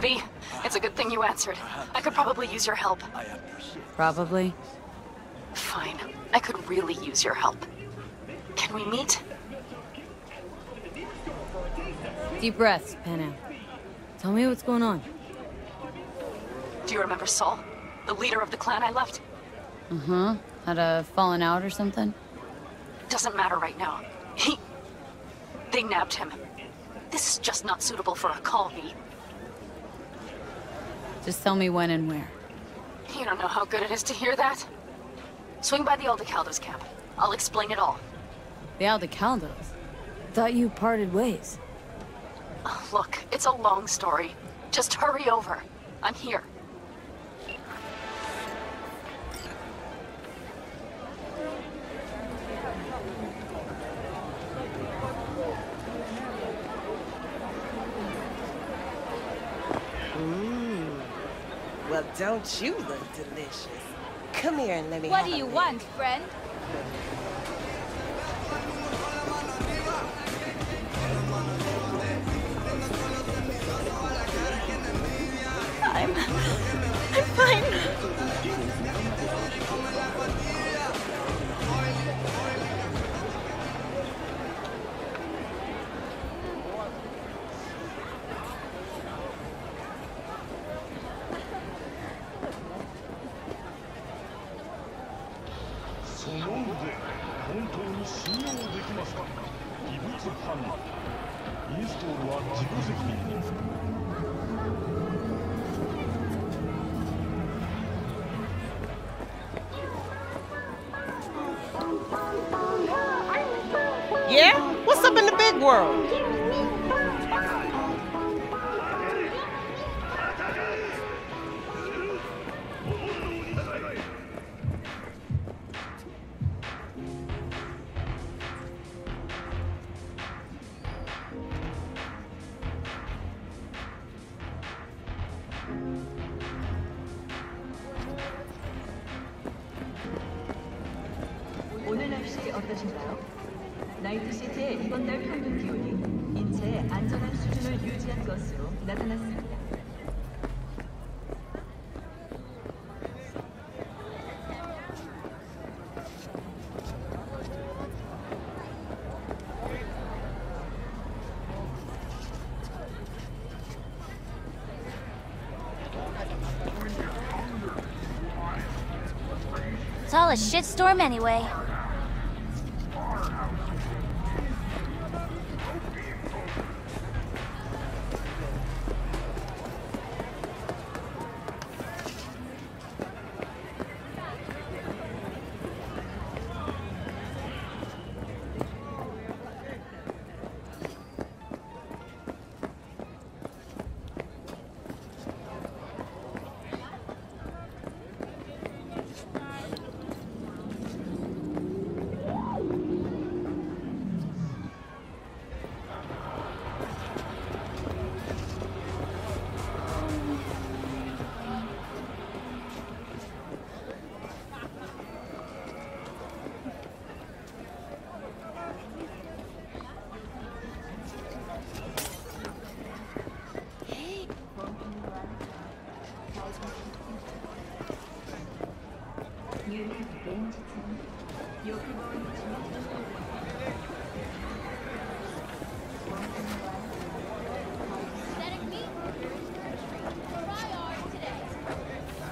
V, it's a good thing you answered. I could probably use your help. Probably. Fine. I could really use your help. Can we meet? Deep breaths, Panam. Tell me what's going on. Do you remember Saul? The leader of the clan I left? Uh-huh. Had a fallen out or something? Doesn't matter right now. He... They nabbed him. This is just not suitable for a call, V. Just tell me when and where. You don't know how good it is to hear that. Swing by the Aldecaldos camp. I'll explain it all. The Aldecaldos? Thought you parted ways. Oh, look, it's a long story. Just hurry over. I'm here. Well, don't you look delicious? Come here and let me What do you want, friend? It's all a shitstorm anyway.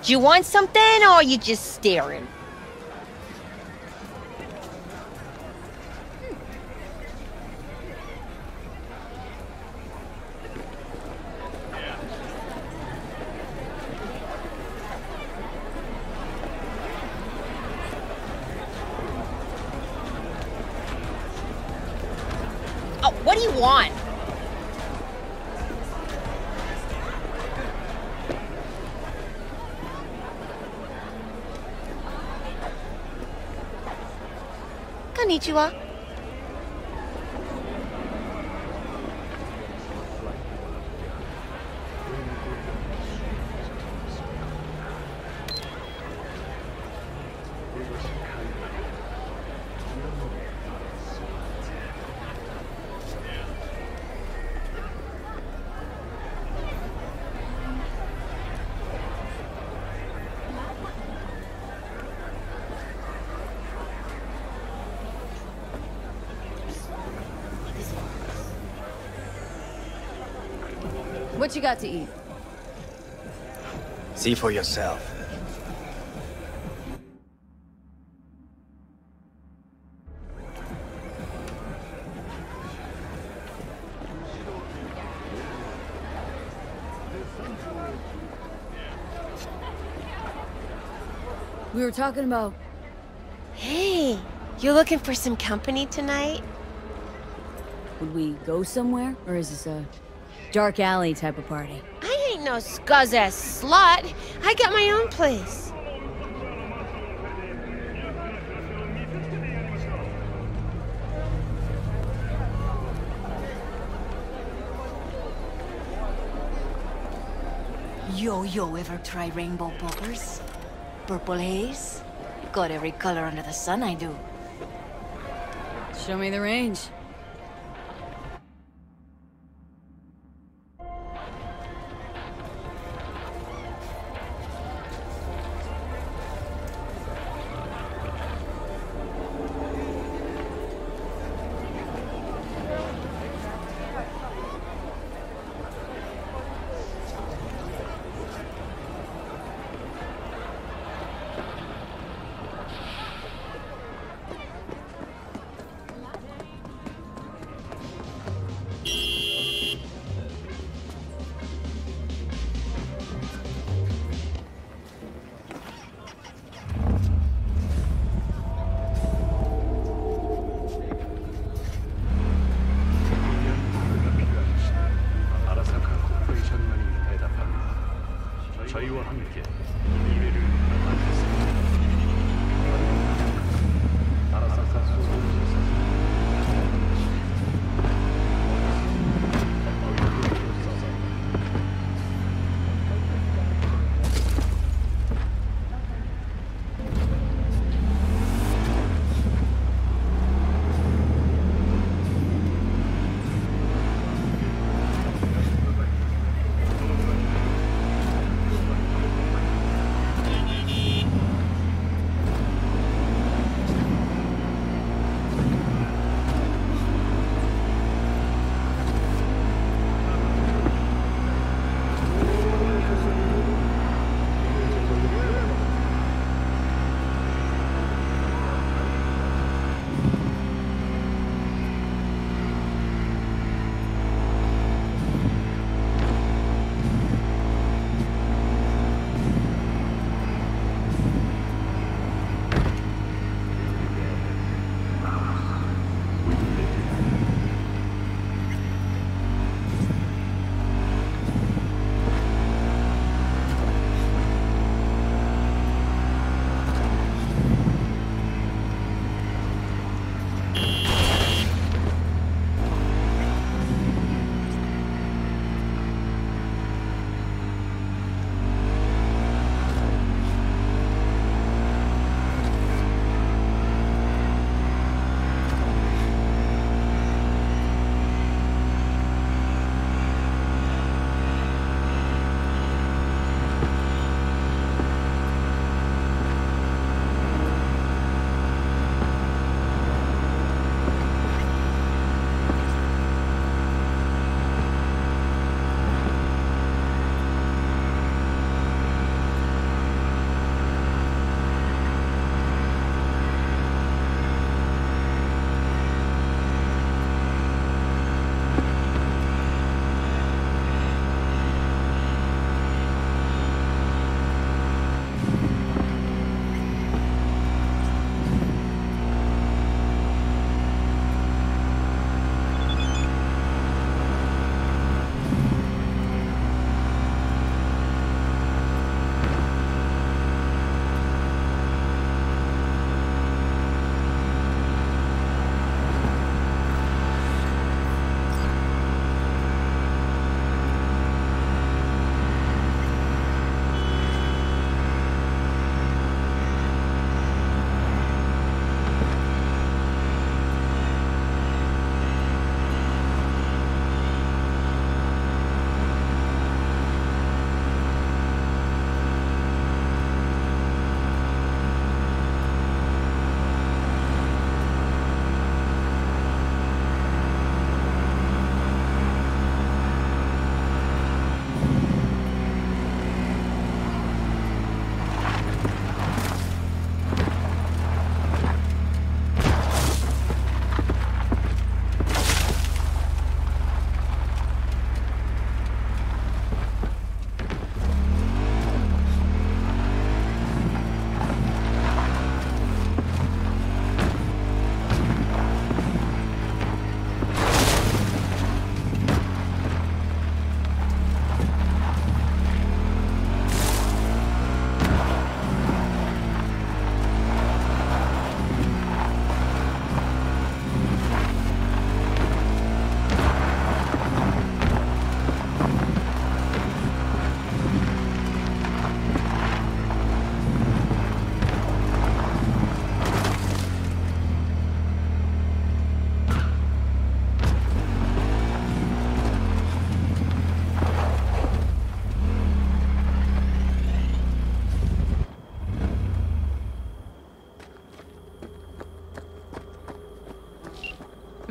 You want something or are you just staring? Oh, what do you want? Konnichiwa. What you got to eat? See for yourself. We were talking about... Hey, you looking for some company tonight? Would we go somewhere? Or is this a dark alley type of party? I ain't no scuzz-ass slut. I got my own place. Yo, yo, ever try rainbow poppers? Purple haze? Got every color under the sun, I do. Show me the range.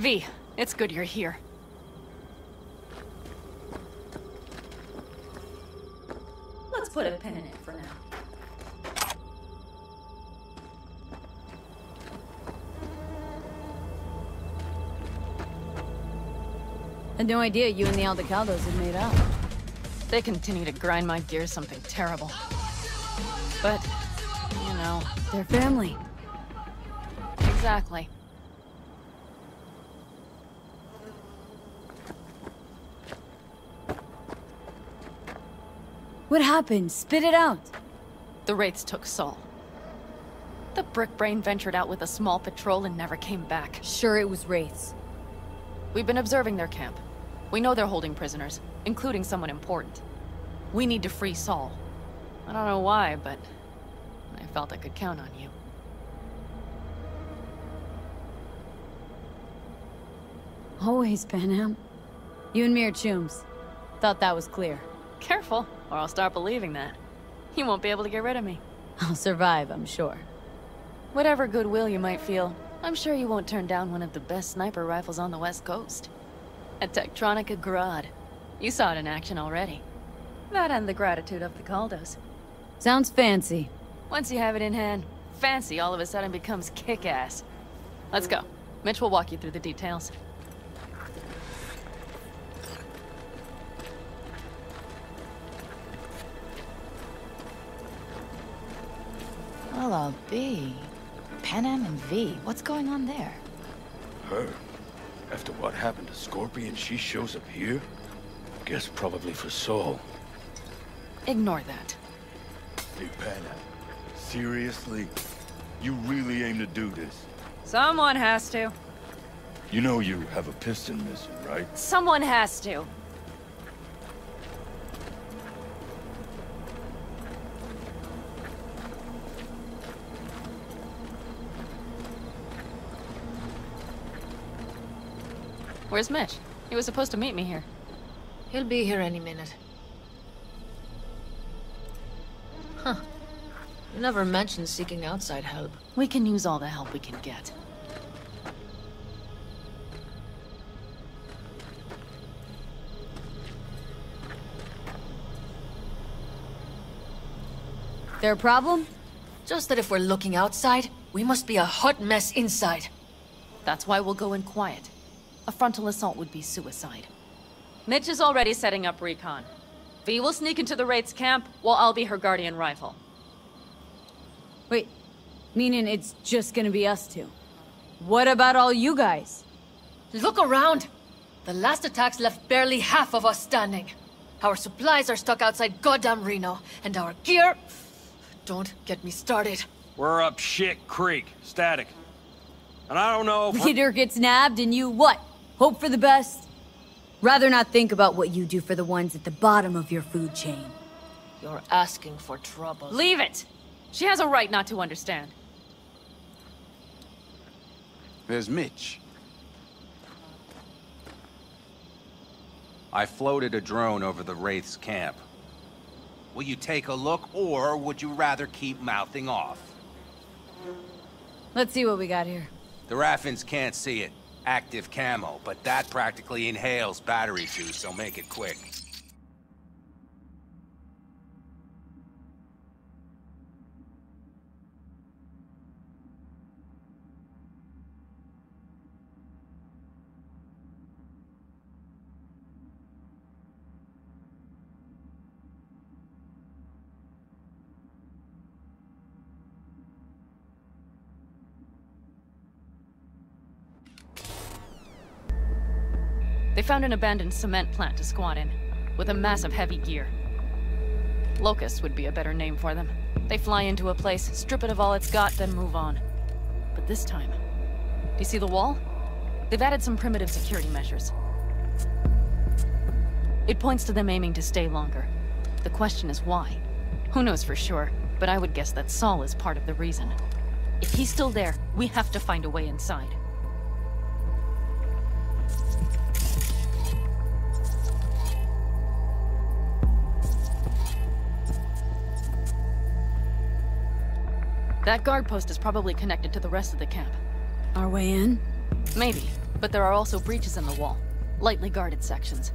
V, it's good you're here. Let's put a pin in it for now. Had no idea you and the Aldecaldos had made up. They continue to grind my gears something terrible. But, you know, They're family. exactly. What happened? Spit it out. The Wraiths took Saul. The Brickbrain ventured out with a small patrol and never came back. Sure, it was Wraiths. We've been observing their camp. We know they're holding prisoners, including someone important. We need to free Saul. I don't know why, but I felt I could count on you. Always, Panam. You and me are chums. Thought that was clear. Careful, or I'll start believing that. You won't be able to get rid of me. I'll survive, I'm sure. Whatever goodwill you might feel, I'm sure you won't turn down one of the best sniper rifles on the West Coast. A Techtronika Grad. You saw it in action already. That and the gratitude of the Caldos. Sounds fancy. Once you have it in hand, fancy all of a sudden becomes kick-ass. Let's go. Mitch will walk you through the details. Well, I'll be. Panam and V, what's going on there? Her? After what happened to Scorpion, she shows up here? Guess probably for Saul. Ignore that. Hey, Panam. Seriously? You really aim to do this? Someone has to. You know you have a piston missing, right? Someone has to. Where's Mitch? He was supposed to meet me here. He'll be here any minute. Huh. You never mentioned seeking outside help. We can use all the help we can get. There a problem? Just that if we're looking outside, we must be a hot mess inside. That's why we'll go in quiet. A frontal assault would be suicide. Mitch is already setting up recon. V will sneak into the Wraith's camp, while I'll be her guardian rifle. Wait, meaning it's just gonna be us two. What about all you guys? Look around! The last attacks left barely half of us standing. Our supplies are stuck outside goddamn Reno, and our gear... Don't get me started. We're up shit creek, static. And I don't know if we're- Leader gets nabbed and you what? Hope for the best? Rather not think about what you do for the ones at the bottom of your food chain. You're asking for trouble. Leave it! She has a right not to understand. There's Mitch. I floated a drone over the Wraith's camp. Will you take a look, or would you rather keep mouthing off? Let's see what we got here. The Raffens can't see it. Active camo, but that practically inhales battery juice, so make it quick. Found an abandoned cement plant to squat in, with a massive heavy gear. Locusts would be a better name for them. They fly into a place, strip it of all it's got, then move on. But this time... Do you see the wall? They've added some primitive security measures. It points to them aiming to stay longer. The question is why? Who knows for sure, but I would guess that Saul is part of the reason. If he's still there, we have to find a way inside. That guard post is probably connected to the rest of the camp. Our way in? Maybe, But there are also breaches in the wall. Lightly guarded sections.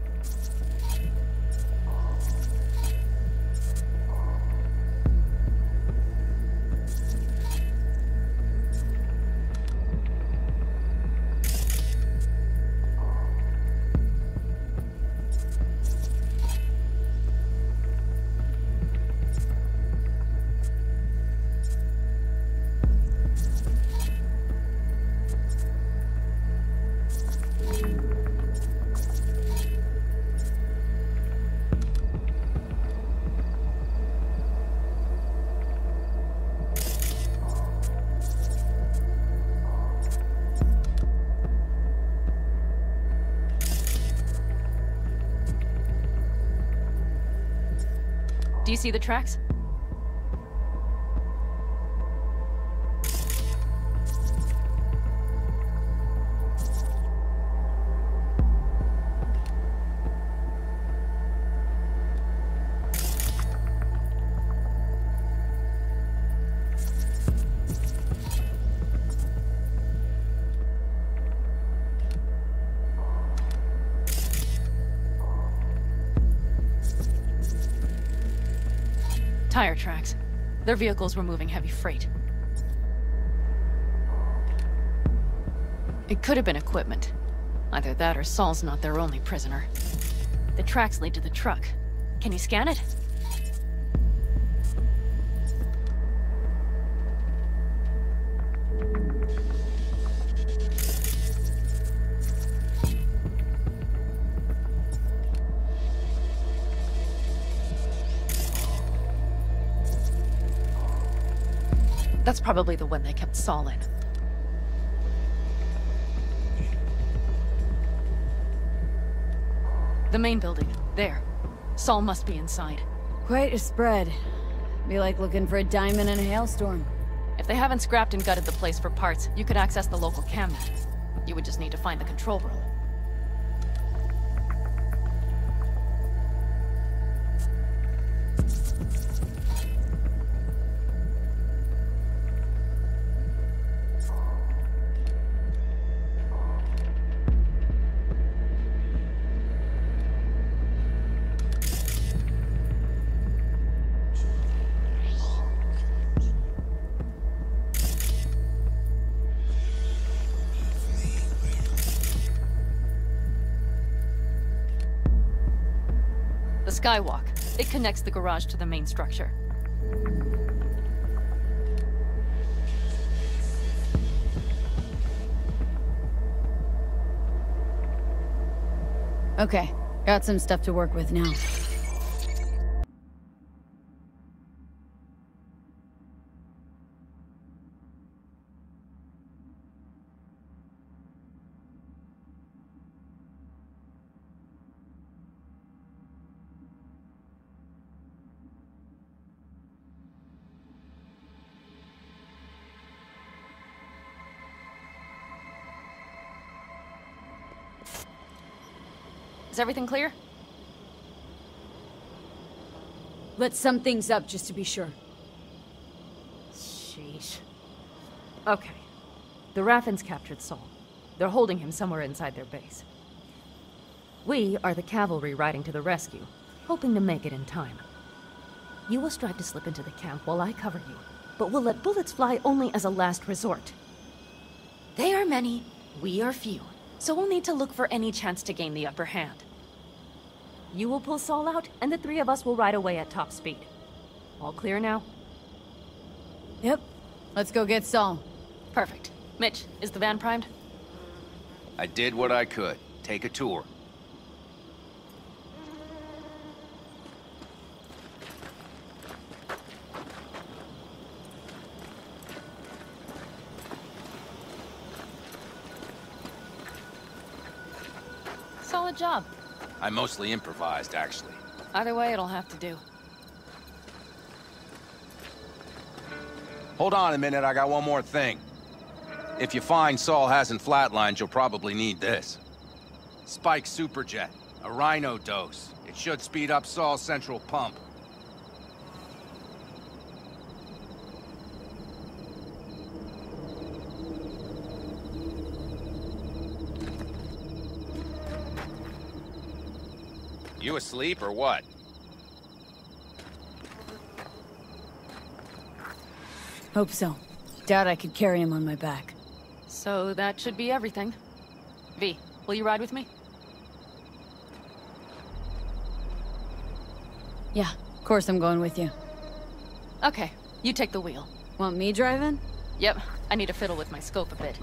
See the tracks? Their vehicles were moving heavy freight. It could have been equipment. Either that or Saul's not their only prisoner. The tracks lead to the truck. Can you scan it? Probably the one they kept Saul in. The main building. There. Saul must be inside. Quite a spread. Be like looking for a diamond in a hailstorm. If they haven't scrapped and gutted the place for parts, you could access the local camnet. You would just need to find the control room. Skywalk. It connects the garage to the main structure. Okay, got some stuff to work with now. Everything clear? Let's sum things up just to be sure. Sheesh. Okay. The Raffens captured Saul. They're holding him somewhere inside their base. We are the cavalry riding to the rescue, hoping to make it in time. You will strive to slip into the camp while I cover you, but we'll let bullets fly only as a last resort. They are many, we are few, so we'll need to look for any chance to gain the upper hand. You will pull Saul out, and the three of us will ride away at top speed. All clear now? Yep. Let's go get Saul. Perfect. Mitch, is the van primed? I did what I could. Take a tour. Solid job. I mostly improvised, actually. Either way, it'll have to do. Hold on a minute, I got one more thing. If you find Saul hasn't flatlined, you'll probably need this. Spike Superjet, a Rhino dose. It should speed up Saul's central pump. You asleep or what? Hope so. Doubt I could carry him on my back. So that should be everything. V, will you ride with me? Yeah, of course I'm going with you. Okay, you take the wheel. Want me driving? Yep, I need to fiddle with my scope a bit.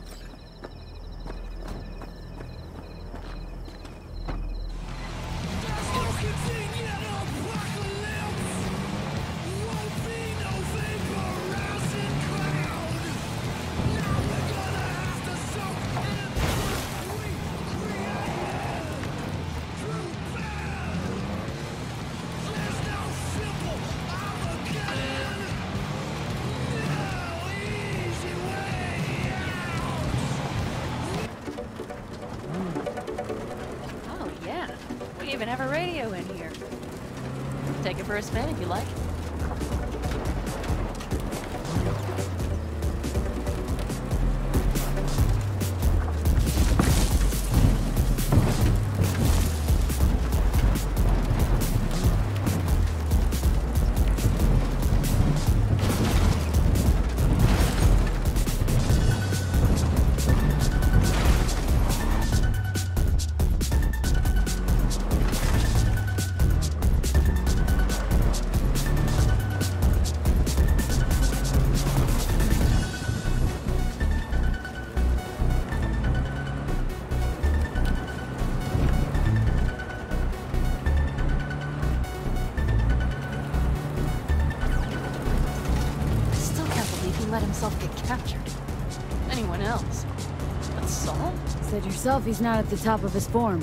Yourself he's not at the top of his form.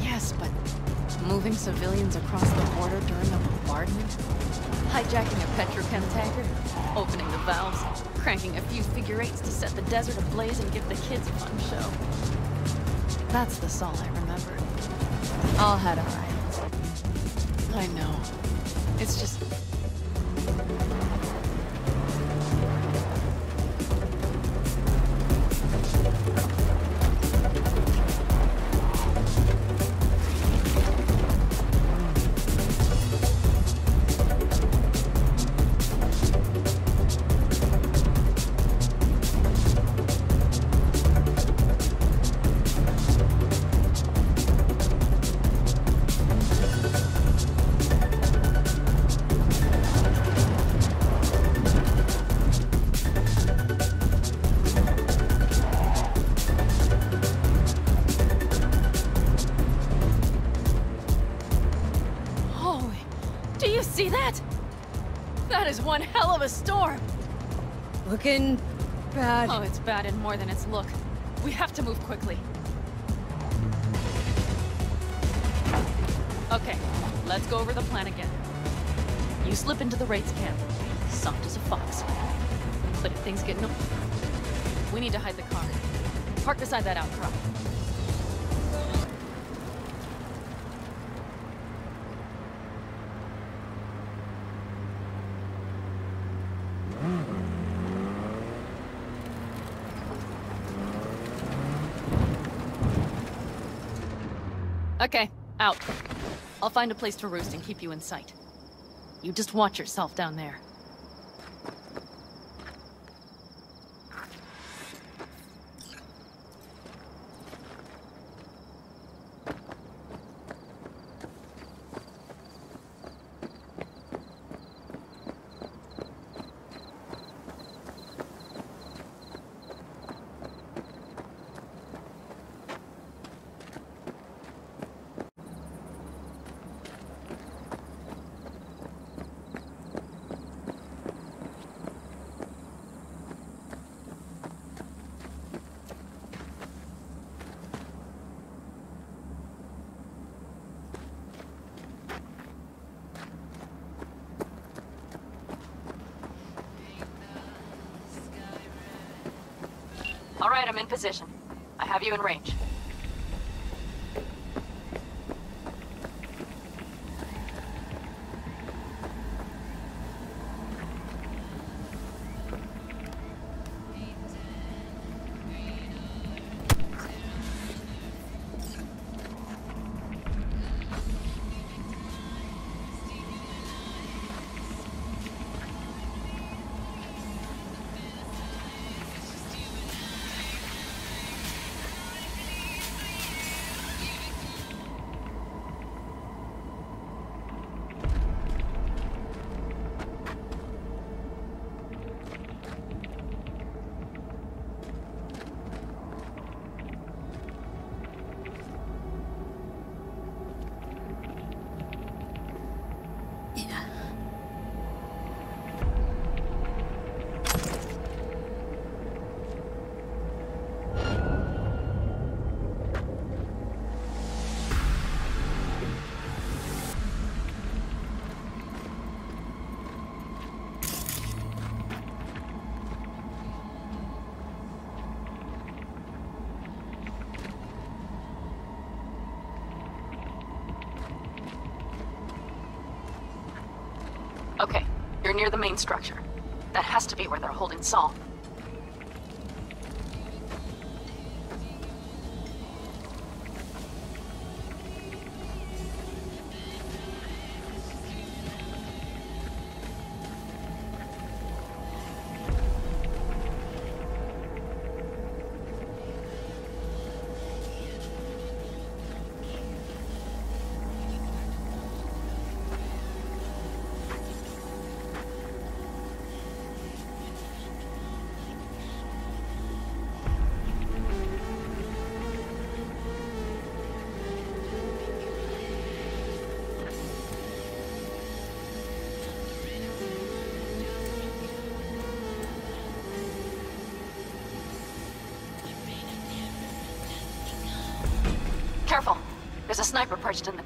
Yes, but moving civilians across the border during a bombardment? Hijacking a petrochem tanker? Opening the valves? Cranking a few figure eights to set the desert ablaze and give the kids a fun show? That's the Saul I remember. All had our one hell of a storm! Looking... bad. Oh, it's bad and more than its look. We have to move quickly. Okay, let's go over the plan again. You slip into the Wraith's camp, soft as a fox. But if things get no... We need to hide the car. Park beside that outcrop. Okay, out. I'll find a place to roost and keep you in sight. You just watch yourself down there. All right, I'm in position. I have you in range. You're near the main structure. That has to be where they're holding Saul.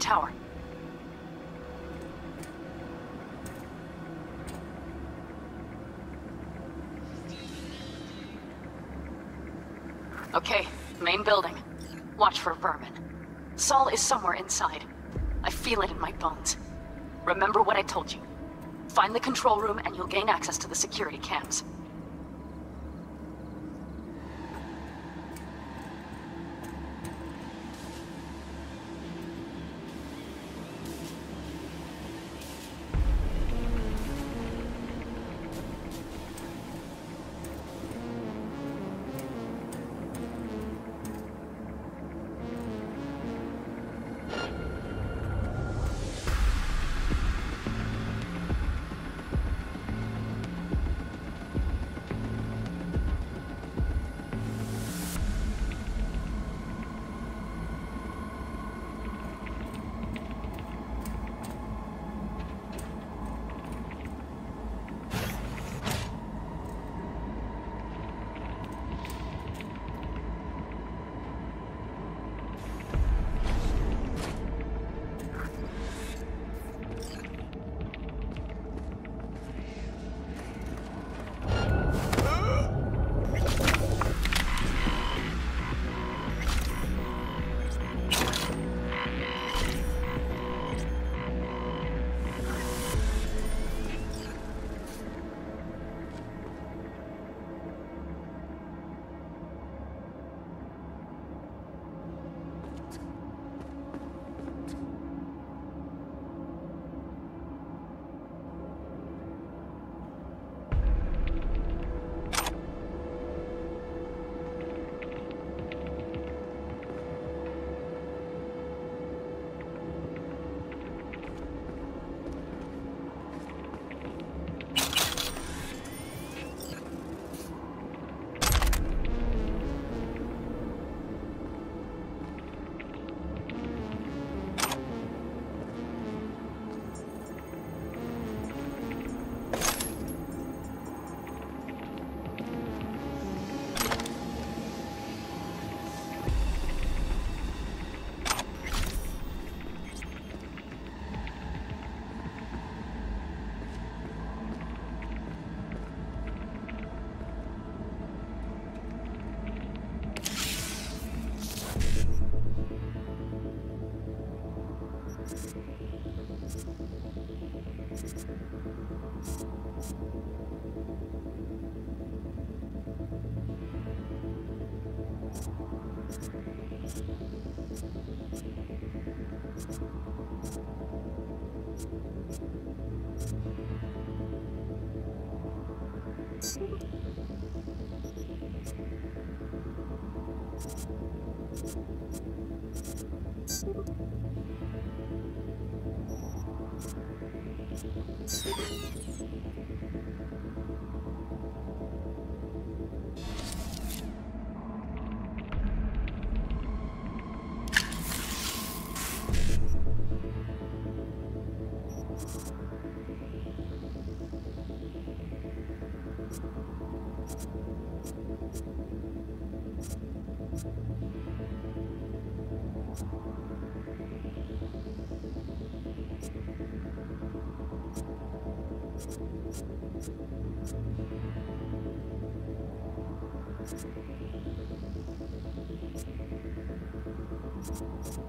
Tower. Okay, main building. Watch for vermin. Saul is somewhere inside. I feel it in my bones. Remember what I told you. Find the control room and you'll gain access to the security cams. Thank you.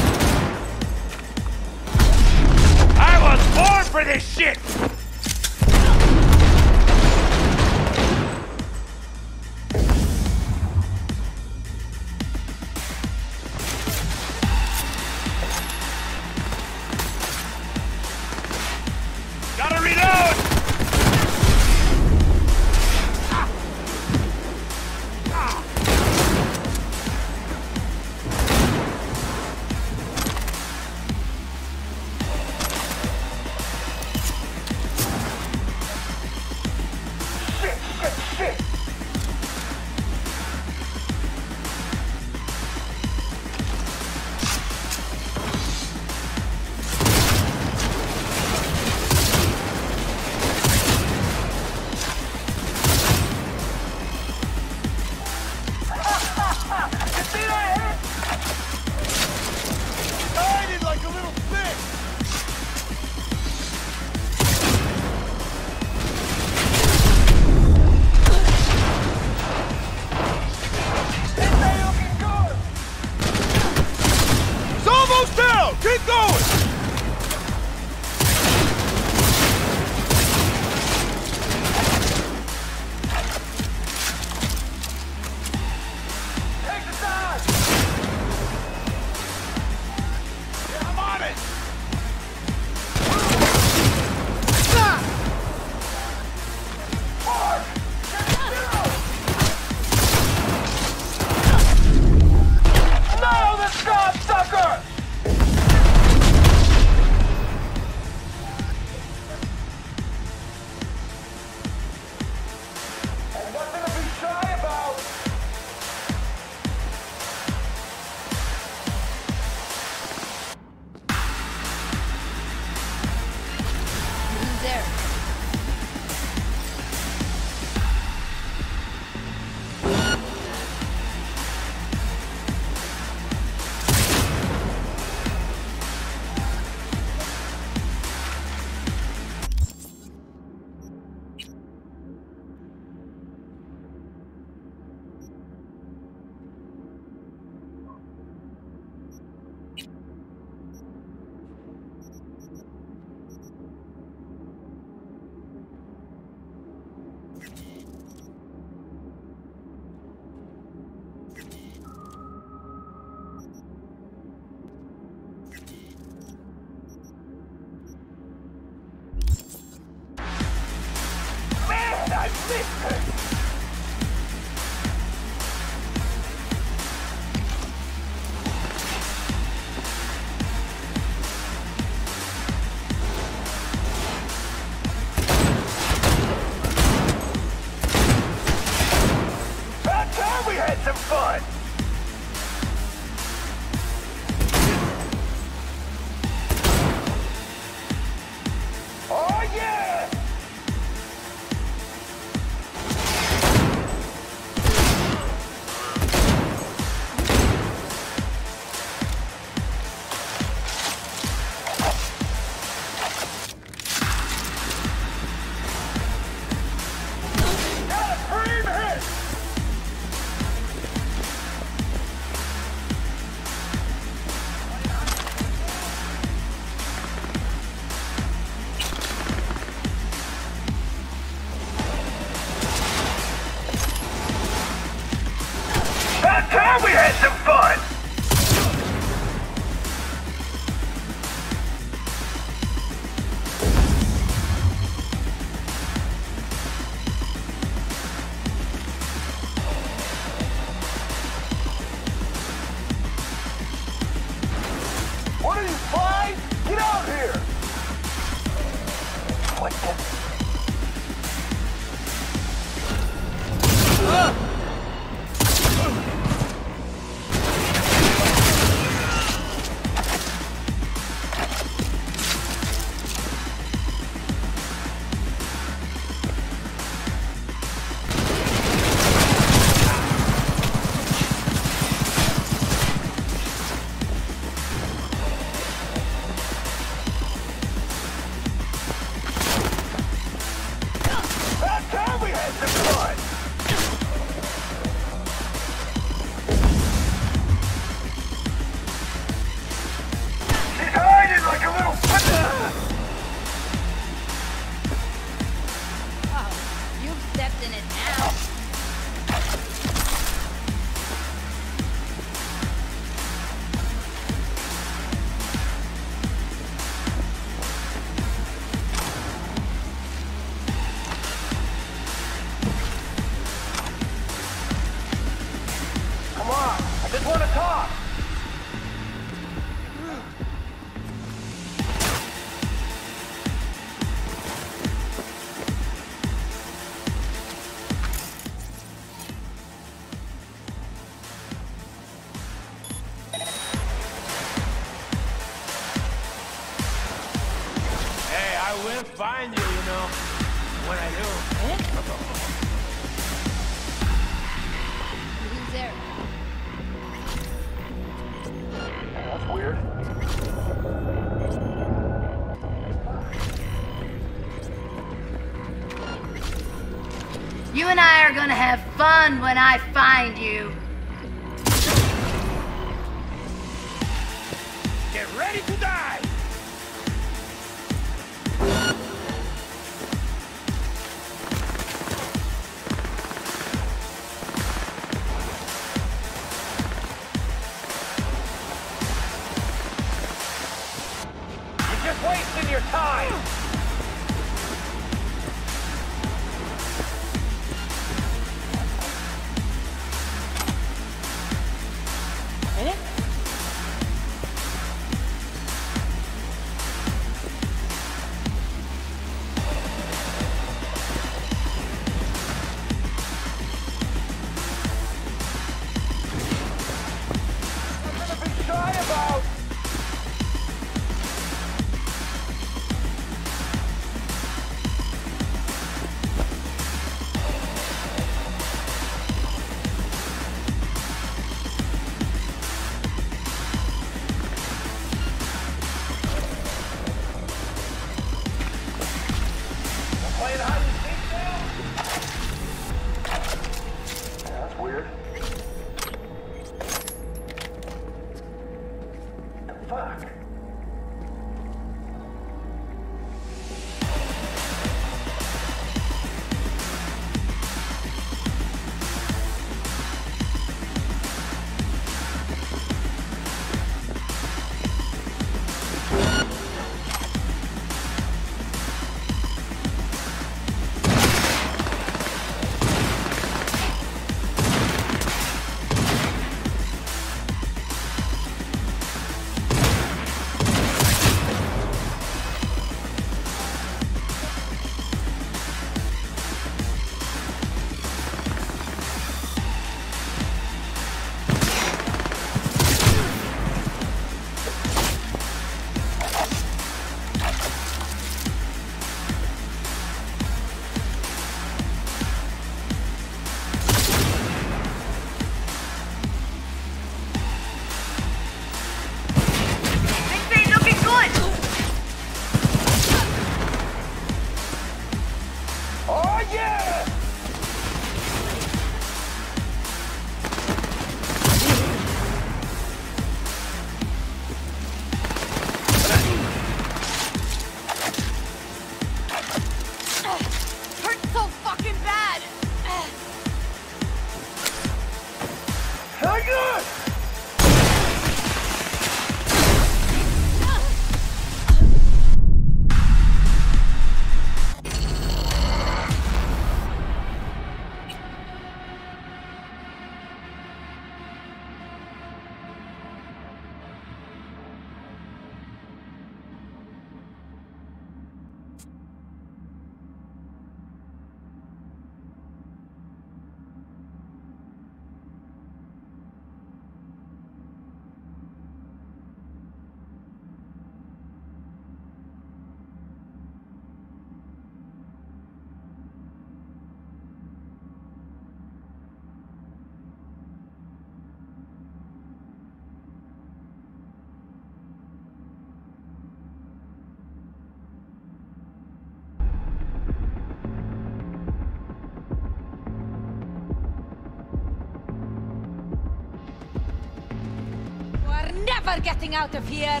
Never getting out of here!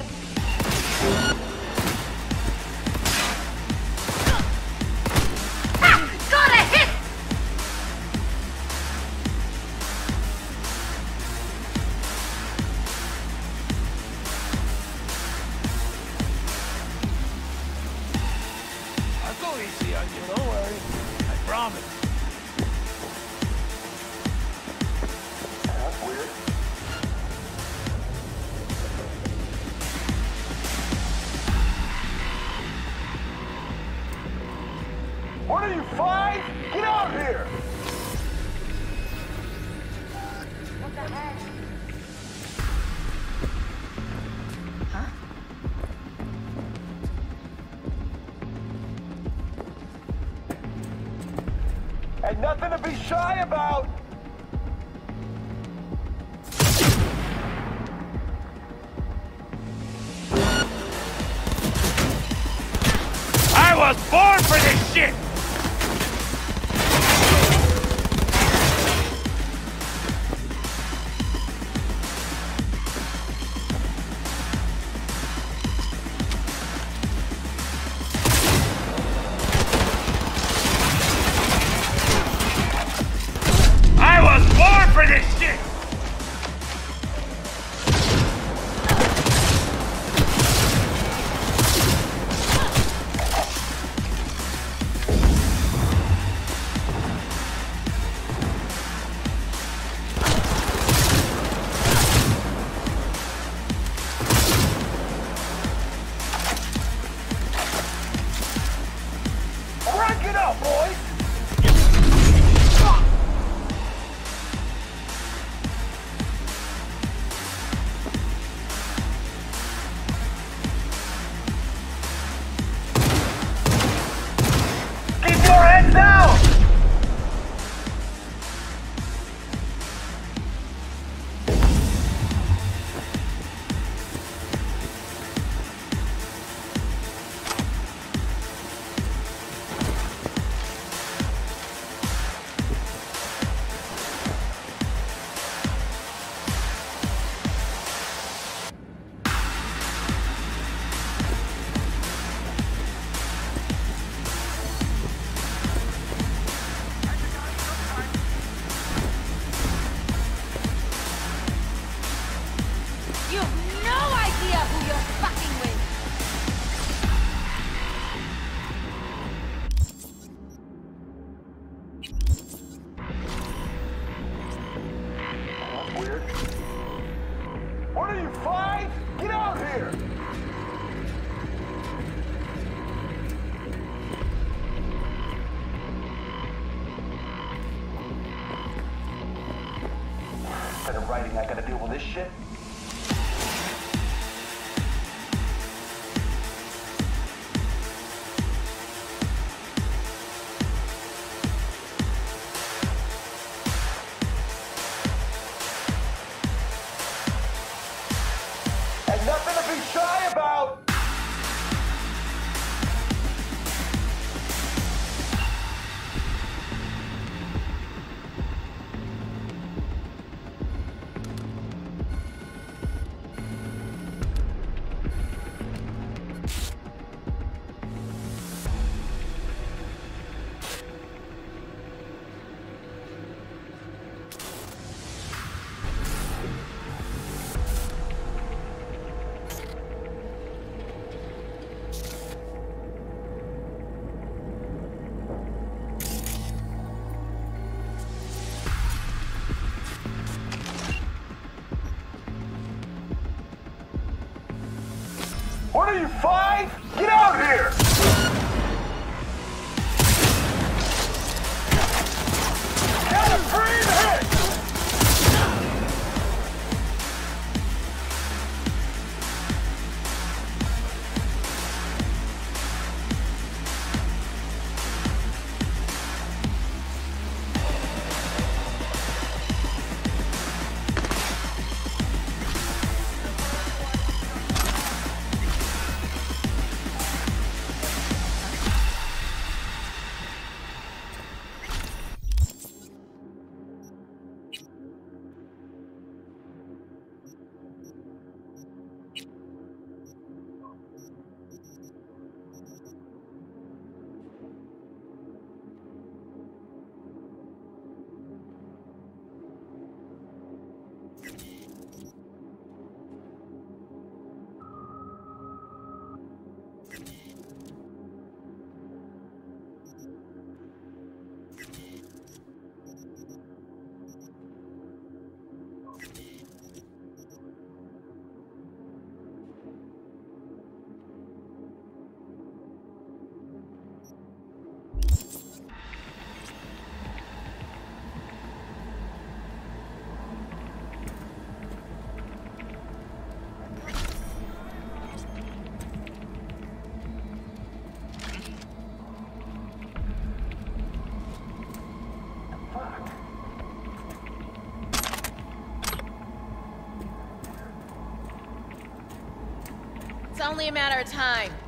only a matter of time.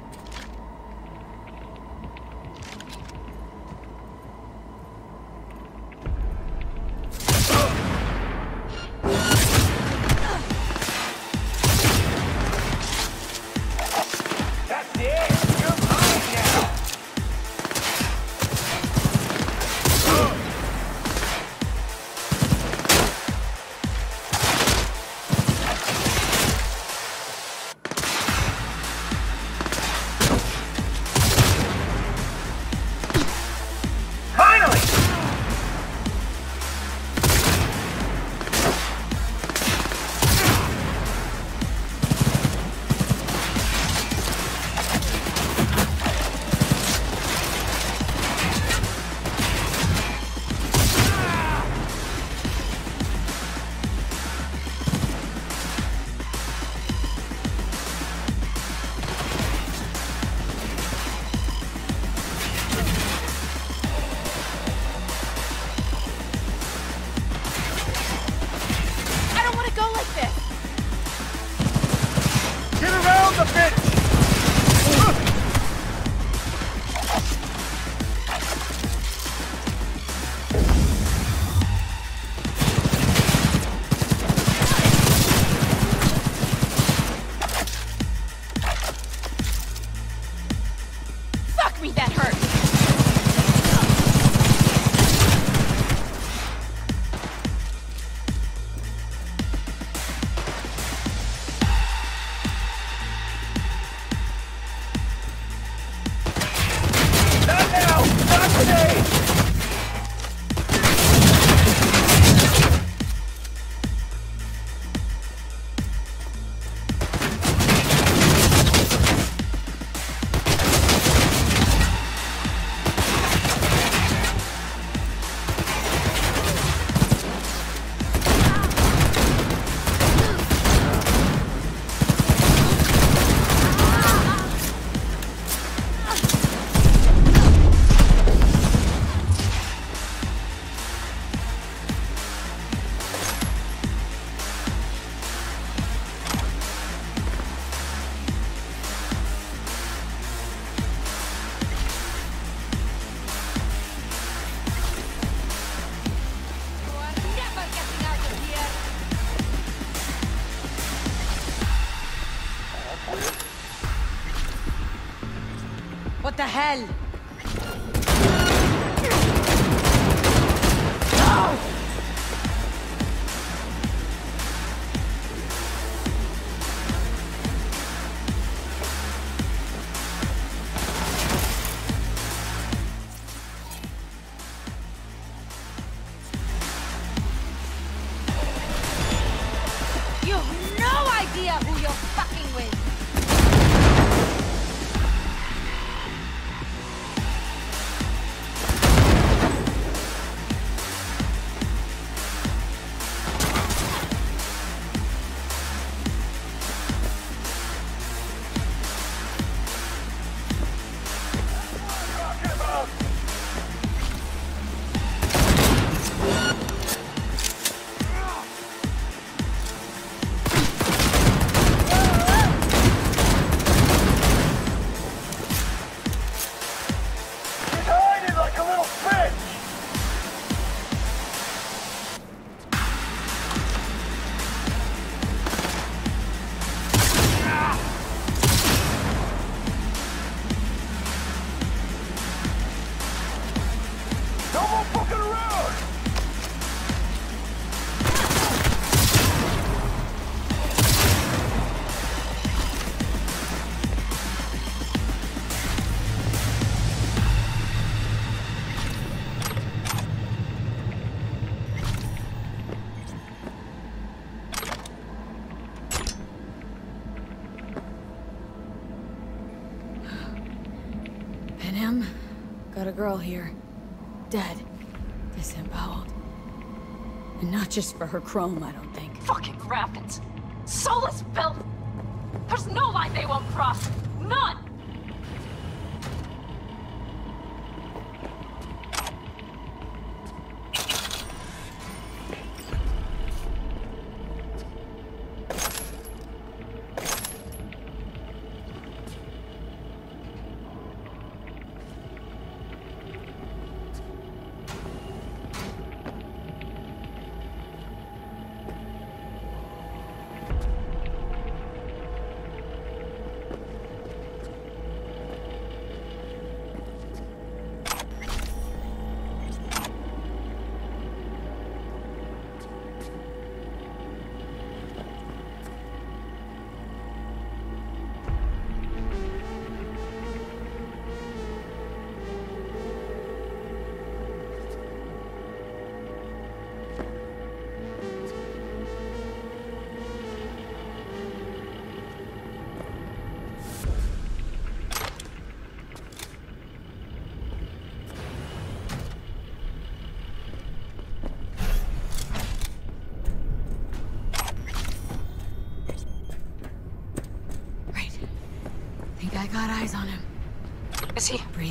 girl here. Dead. Disemboweled. And not just for her chrome, I don't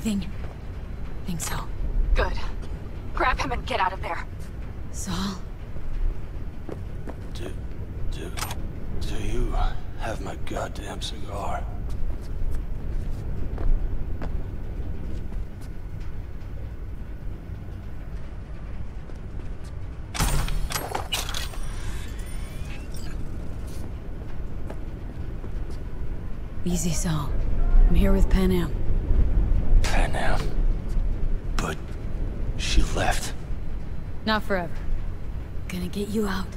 Is? Breathing? Think so. Good. Grab him and get out of there. Saul? Do, do, do you have my goddamn cigar? Easy, Saul. I'm here with Panam. Panam? But she left. Not forever. Gonna get you out.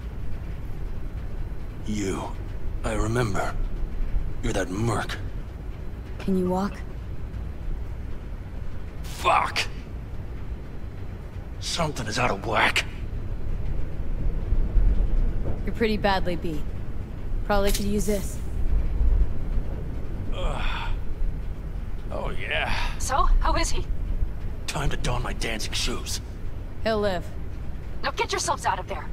You. I remember. You're that merc. Can you walk? Fuck! Something is out of whack. You're pretty badly beat. Probably could use this. Oh, yeah. So, how is he? Time to don my dancing shoes. He'll live. Now get yourselves out of there.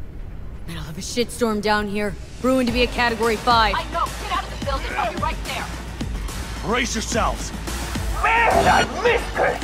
Middle of a shitstorm down here. Brewing to be a Category 5. I know. Get out of the building. I'll be right there. Brace yourselves! Man, I missed this!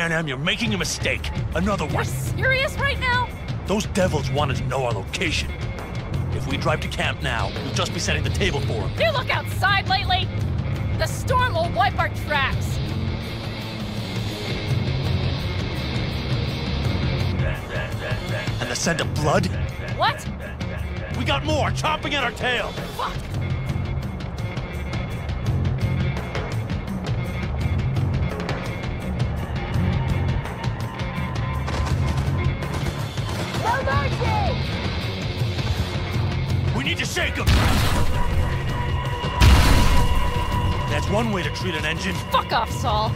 Panam, you're making a mistake. Another one. Serious right now? Those devils wanted to know our location. If we drive to camp now, we'll just be setting the table for them. You look outside lately? The storm will wipe our tracks. And the scent of blood? What? We got more chomping at our tail. Fuck! One way to treat an engine. Fuck off, Saul.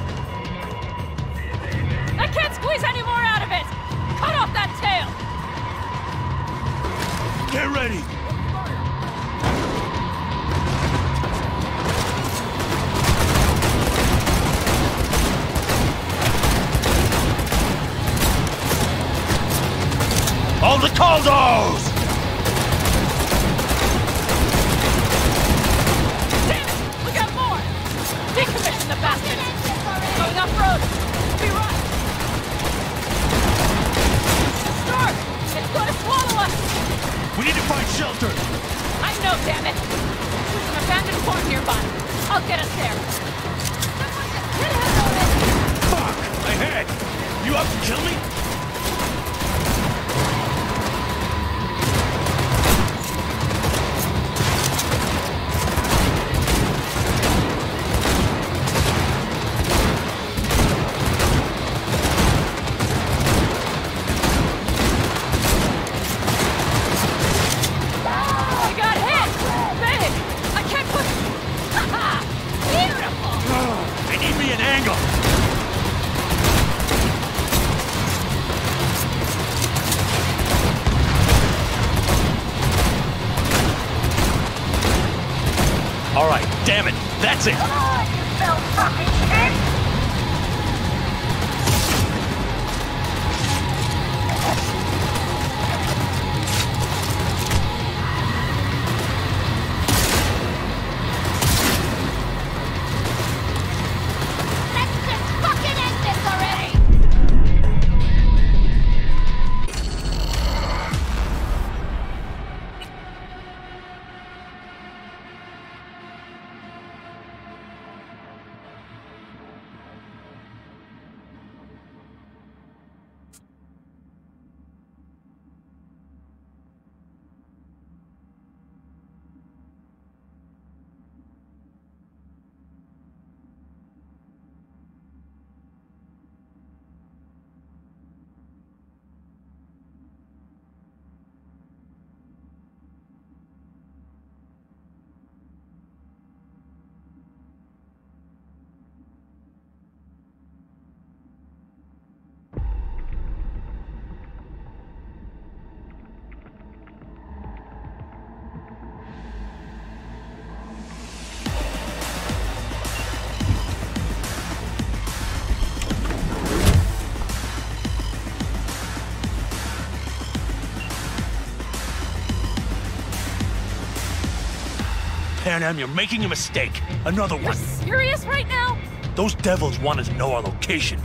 Panam, you're making a mistake. Another one. Serious right now? Those devils wanted to know our location.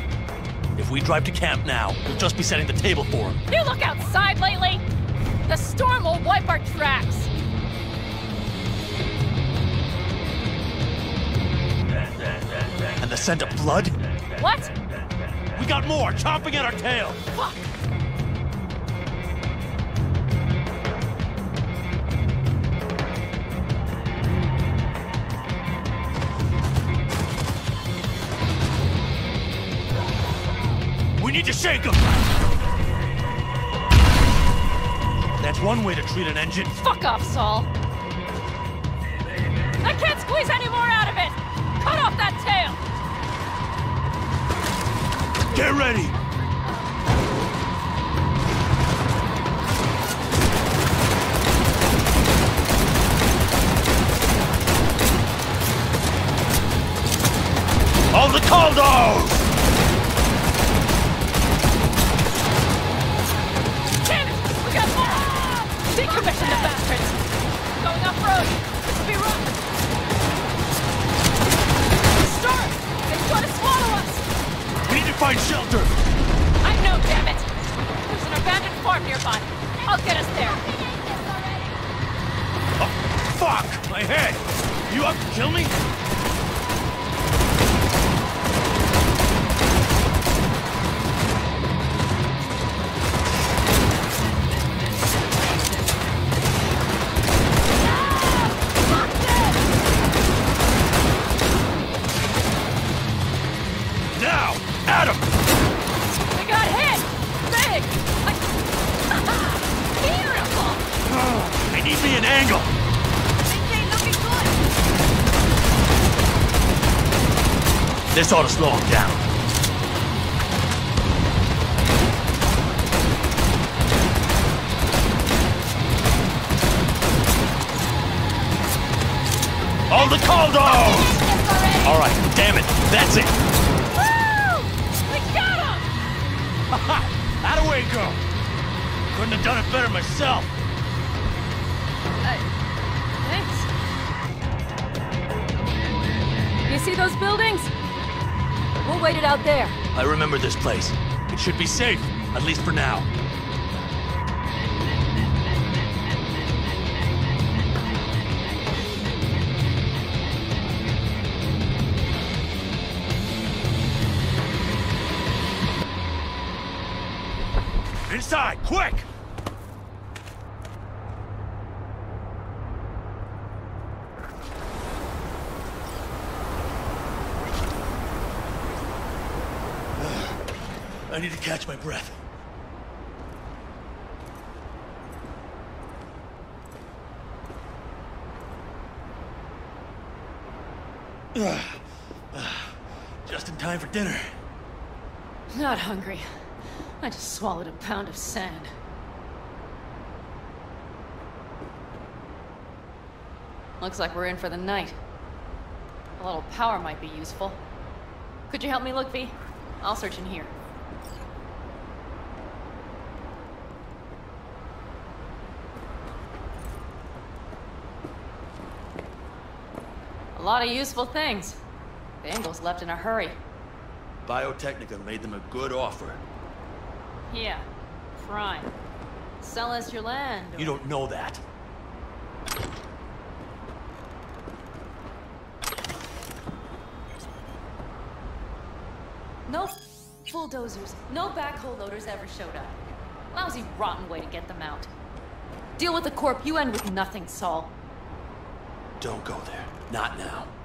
If we drive to camp now, we'll just be setting the table for them. You look outside lately? The storm will wipe our tracks. And the scent of blood? What? We got more, chomping at our tail. Fuck! Shake them. That's one way to treat an engine. Fuck off, Saul. I can't squeeze any more out of it! Cut off that tail! Get ready. Aldecaldos! Find shelter. I know, damn it! There's an abandoned farm nearby. I'll get us there. Oh, fuck! My head! You up to kill me? Safe, at least for now. Catch my breath. Just in time for dinner. Not hungry. I just swallowed a pound of sand. Looks like we're in for the night. A little power might be useful. Could you help me look, V? I'll search in here. Lot of useful things. The Ingalls left in a hurry. Biotechnica made them a good offer. Yeah, prime. Sell us your land. You don't know that. No bulldozers, no backhoe loaders ever showed up. Lousy, rotten way to get them out. Deal with the corp, you end with nothing, Saul. Don't go there. Not now.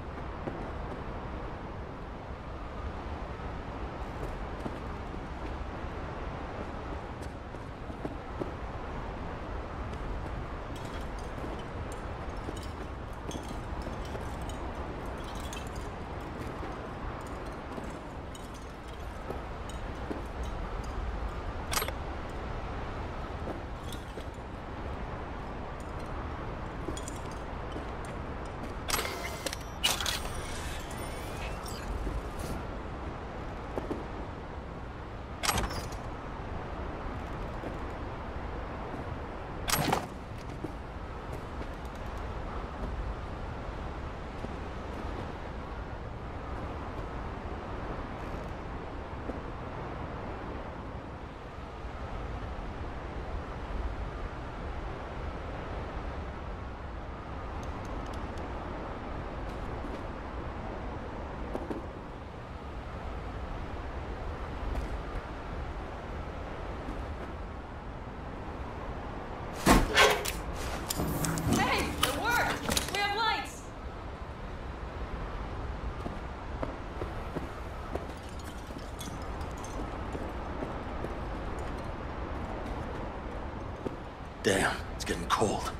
Damn, it's getting cold.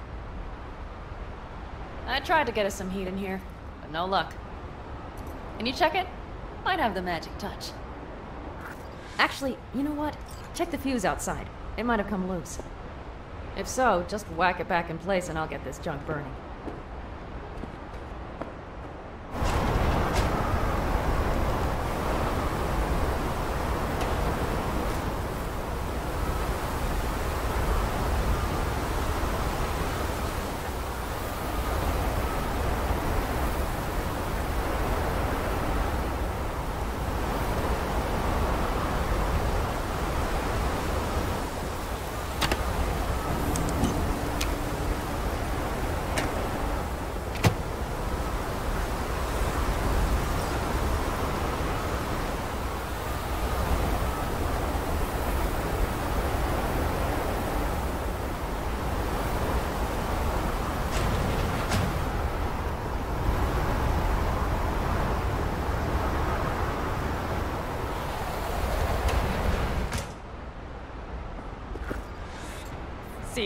I tried to get us some heat in here, but no luck. Can you check it? Might have the magic touch. Actually, you know what? Check the fuse outside. It might have come loose. If so, just whack it back in place and I'll get this junk burning.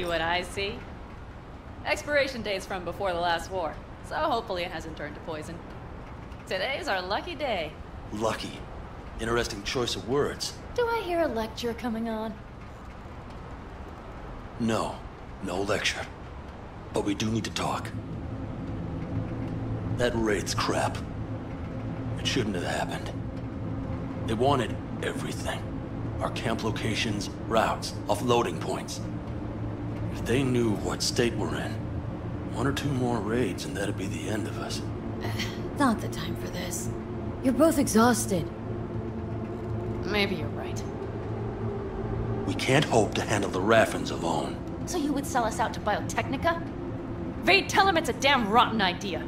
What I see? Expiration date's from before the last war, so hopefully it hasn't turned to poison. Today's our lucky day. Lucky. Interesting choice of words. Do I hear a lecture coming on? No, no lecture. But we do need to talk. That raid's crap. It shouldn't have happened. They wanted everything. Our camp locations, routes, offloading points. If they knew what state we're in, one or two more raids and that'd be the end of us. Not the time for this. You're both exhausted. Maybe you're right. We can't hope to handle the Raffens alone. So you would sell us out to Biotechnica? Vade, tell him it's a damn rotten idea.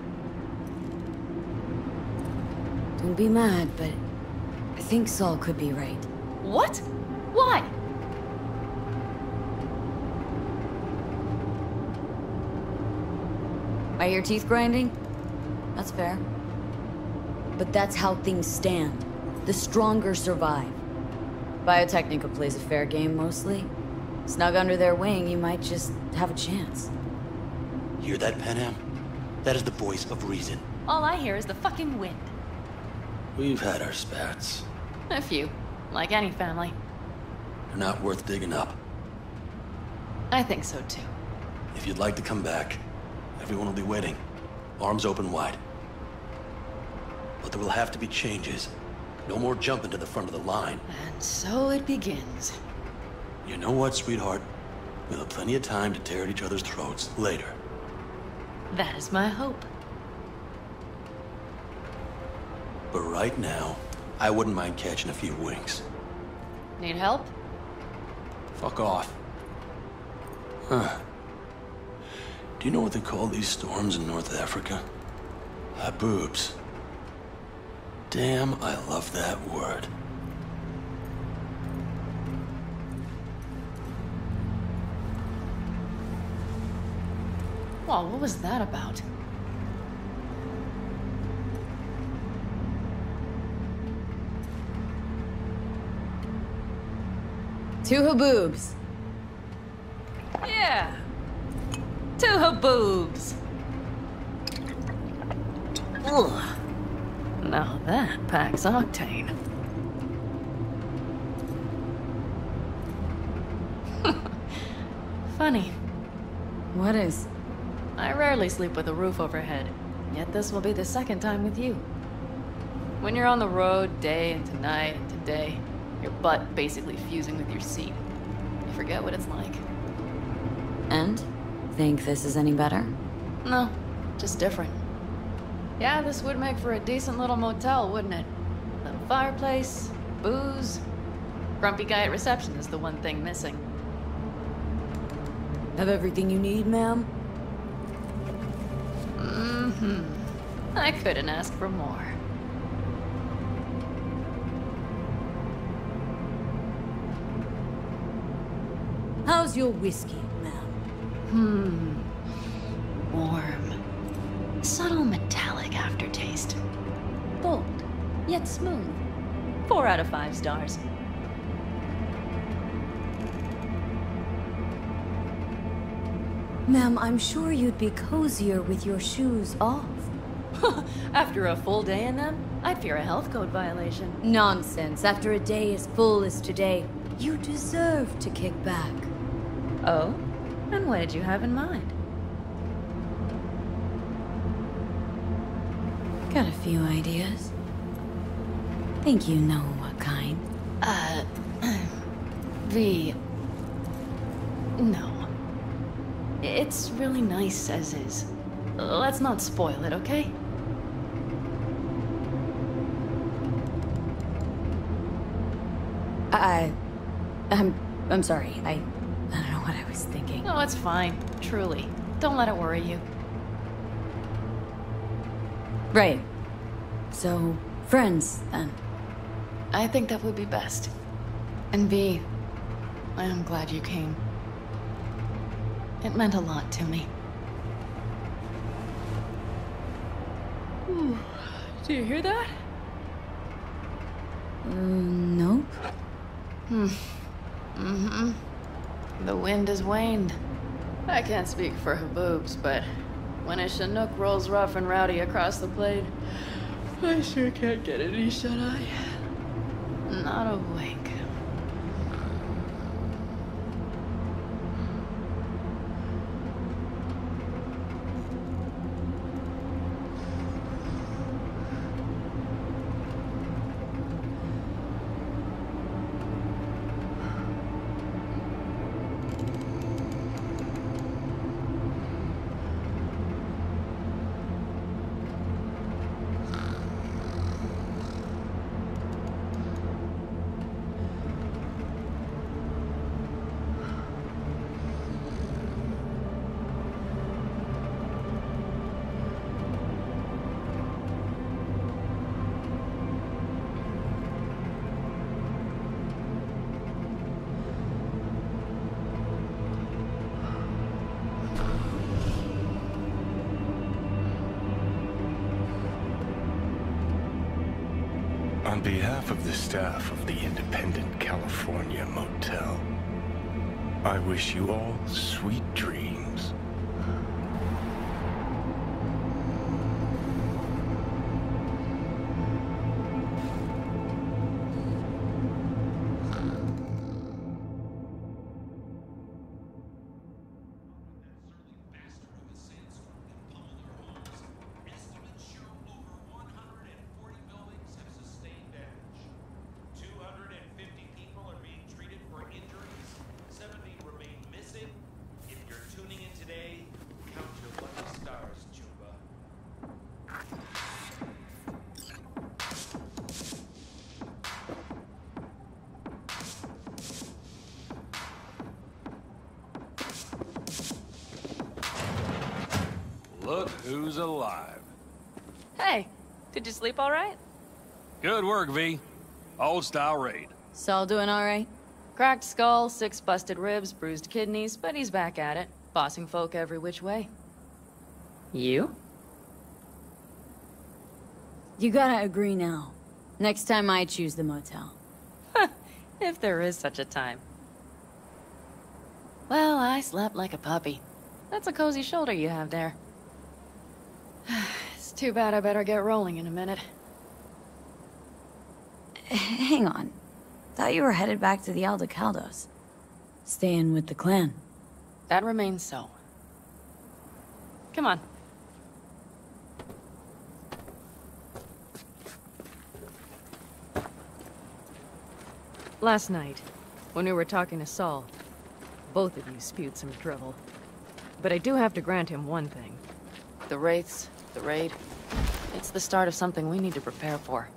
Don't be mad, but I think Saul could be right. What? Why? I hear teeth grinding? That's fair. But that's how things stand. The stronger survive. Biotechnica plays a fair game mostly. Snug under their wing, you might just have a chance. Hear that, Panam? That is the voice of reason. All I hear is the fucking wind. We've had our spats. A few. Like any family. They're not worth digging up. I think so too. If you'd like to come back, everyone will be waiting. Arms open wide. But there will have to be changes. No more jumping to the front of the line. And so it begins. You know what, sweetheart? We'll have plenty of time to tear at each other's throats later. That is my hope. But right now, I wouldn't mind catching a few winks. Need help? Fuck off. Huh. Do you know what they call these storms in North Africa? Haboobs. Damn, I love that word. Well, what was that about? Two haboobs. Yeah. Two boobs. Ugh. Now that packs octane. Funny. What is? I rarely sleep with a roof overhead, yet this will be the second time with you. When you're on the road day and night and today, your butt basically fusing with your seat. You forget what it's like. And? Think this is any better? No, just different. Yeah, this would make for a decent little motel, wouldn't it? A fireplace, booze. Grumpy guy at reception is the one thing missing. Have everything you need, ma'am? Mm-hmm. I couldn't ask for more. How's your whiskey? Hmm. Warm. Subtle metallic aftertaste. Bold, yet smooth. Four out of five stars. Ma'am, I'm sure you'd be cozier with your shoes off. After a full day in them, I'd fear a health code violation. Nonsense. After a day as full as today, you deserve to kick back. Oh? And what did you have in mind? Got a few ideas. Think you know what kind. Uh... the... No. It's really nice as is. Let's not spoil it, okay? I... I'm... I'm sorry. I... was thinking. No, it's fine. Truly. Don't let it worry you. Right. So, friends, then. I think that would be best. And V, I am glad you came. It meant a lot to me. Do you hear that? Mm, nope. Hmm. Mm-hmm. The wind has waned. I can't speak for her boobs, but when a Chinook rolls rough and rowdy across the plain, I sure can't get any shut-eye. Not a wink. Behalf of the staff of the Independent California Motel, I wish you all sweet dreams. Sleep all right? Good work, V. Old style raid. Saul doing all right? Cracked skull, six busted ribs, bruised kidneys, but he's back at it, bossing folk every which way. You? You gotta agree now. Next time I choose the motel. If there is such a time. Well, I slept like a puppy. That's a cozy shoulder you have there. it's too bad I better get rolling in a minute. Hang on. Thought you were headed back to the Aldecaldos. Staying with the clan. That remains so. Come on. Last night, when we were talking to Saul, both of you spewed some drivel. But I do have to grant him one thing. The Wraiths, the raid. It's the start of something we need to prepare for.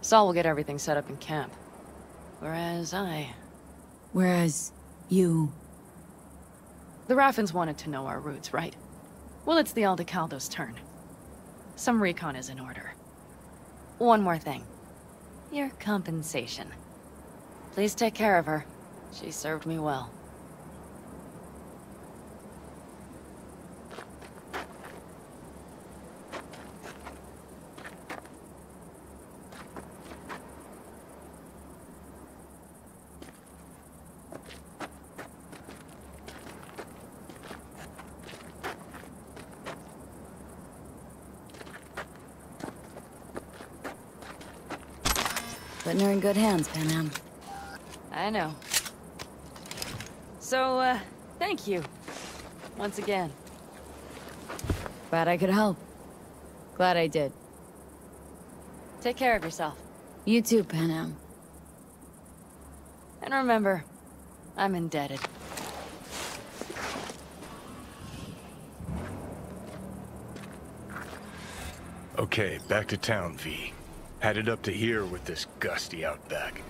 Saul will get everything set up in camp. Whereas I... Whereas, you... The Raffens wanted to know our routes, right? Well, it's the Aldecaldo's turn. Some recon is in order. One more thing. Your compensation. Please take care of her. She served me well. Putting her in good hands, Panam. I know. So, uh, thank you. Once again. Glad I could help. Glad I did. Take care of yourself. You too, Panam. And remember, I'm indebted. Okay, back to town, V. Headed up to here with this gusty outback.